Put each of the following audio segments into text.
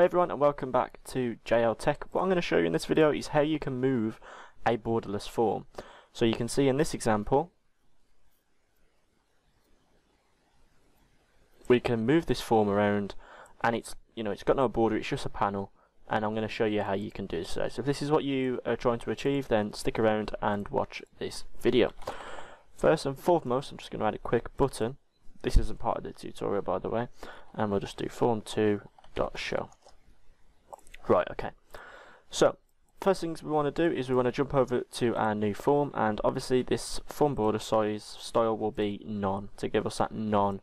Hi everyone and welcome back to JL Tech. What I'm going to show you in this video is how you can move a borderless form. So you can see in this example we can move this form around and it's you know it's got no border it's just a panel and I'm going to show you how you can do so. So if this is what you are trying to achieve then stick around and watch this video. First and foremost I'm just going to add a quick button. This isn't part of the tutorial by the way and we'll just do form 2 dot show. Right, okay. So, first things we want to do is we want to jump over to our new form and obviously this form border size style will be none to give us that non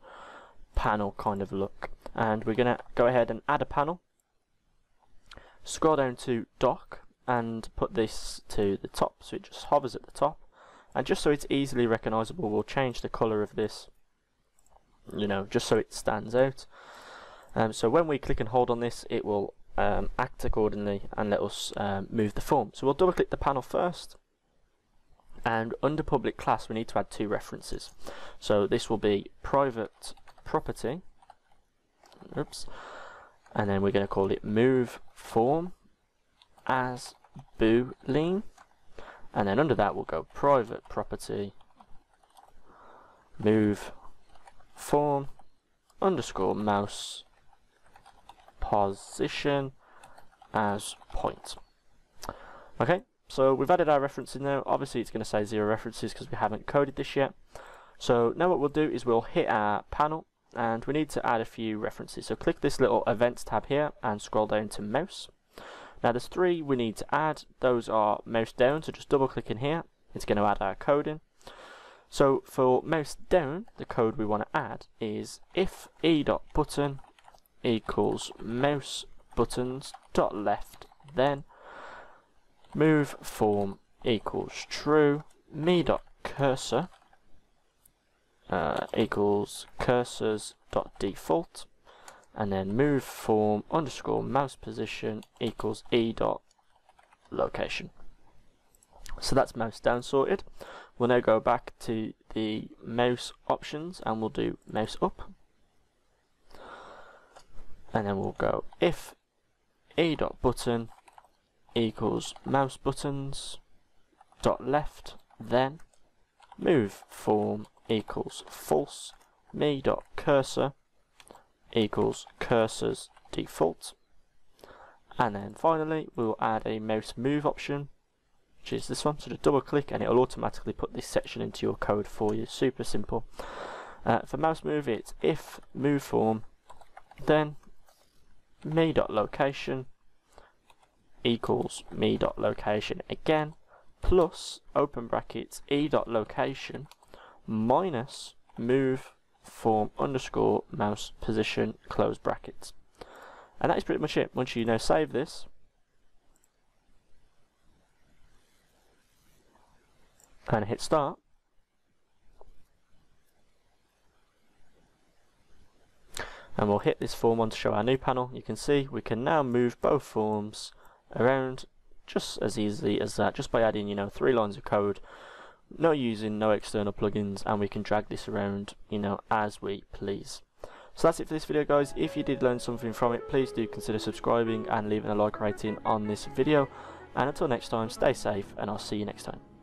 panel kind of look. And we're going to go ahead and add a panel. Scroll down to dock and put this to the top so it just hovers at the top. And just so it's easily recognizable we'll change the color of this you know just so it stands out. Um, so when we click and hold on this it will um, act accordingly and let us um, move the form. So we'll double click the panel first and under public class we need to add two references. So this will be private property oops and then we're going to call it move form as boolean and then under that we'll go private property move form underscore mouse position as point. Okay, so we've added our reference in there. Obviously it's going to say zero references because we haven't coded this yet. So now what we'll do is we'll hit our panel and we need to add a few references. So click this little events tab here and scroll down to mouse. Now there's three we need to add. Those are mouse down, so just double click in here. It's going to add our code in. So for mouse down, the code we want to add is if e.button equals mouse buttons dot left then move form equals true me dot cursor uh, equals cursors dot default and then move form underscore mouse position equals e dot location. So that's mouse down sorted. We'll now go back to the mouse options and we'll do mouse up and then we'll go if a dot button equals mouse buttons dot left then move form equals false me dot cursor equals cursors default. And then finally we'll add a mouse move option which is this one. So just double click and it'll automatically put this section into your code for you. Super simple. Uh, for mouse move it's if move form then me dot location equals me dot location again plus open brackets e dot location minus move form underscore mouse position close brackets. And that is pretty much it. Once you now save this. And hit start and we'll hit this form on to show our new panel. You can see we can now move both forms around just as easily as that just by adding you know three lines of code. No using no external plugins and we can drag this around you know as we please. So that's it for this video guys. If you did learn something from it please do consider subscribing and leaving a like rating on this video. And until next time stay safe and I'll see you next time